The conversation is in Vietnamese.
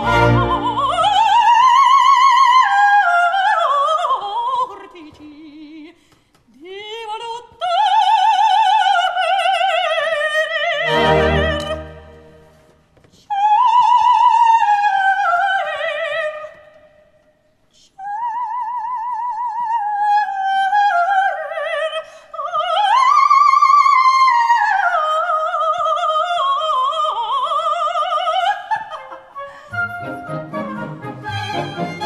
아! Thank you.